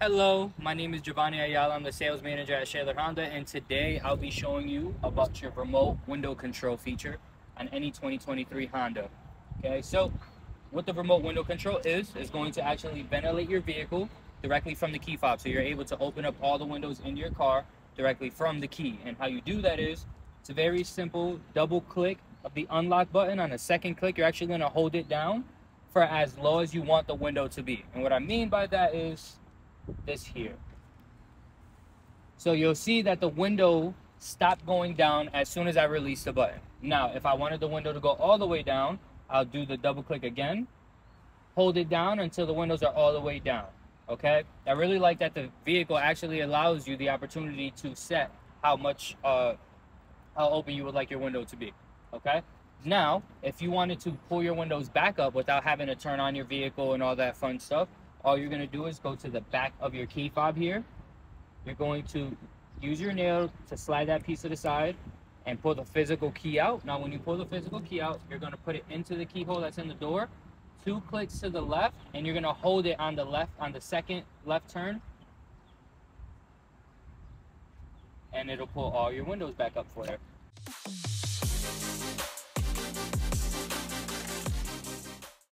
Hello, my name is Giovanni Ayala. I'm the sales manager at Schaller Honda, and today I'll be showing you about your remote window control feature on any 2023 Honda. Okay, so what the remote window control is, is going to actually ventilate your vehicle directly from the key fob. So you're able to open up all the windows in your car directly from the key. And how you do that is, it's a very simple double click of the unlock button. On the second click, you're actually gonna hold it down for as low as you want the window to be. And what I mean by that is, this here. So you'll see that the window stopped going down as soon as I release the button. Now, if I wanted the window to go all the way down, I'll do the double click again, hold it down until the windows are all the way down, okay? I really like that the vehicle actually allows you the opportunity to set how much, uh, how open you would like your window to be, okay? Now, if you wanted to pull your windows back up without having to turn on your vehicle and all that fun stuff, all you're going to do is go to the back of your key fob here. You're going to use your nail to slide that piece to the side and pull the physical key out. Now, when you pull the physical key out, you're going to put it into the keyhole that's in the door. Two clicks to the left, and you're going to hold it on the left, on the second left turn. And it'll pull all your windows back up for you.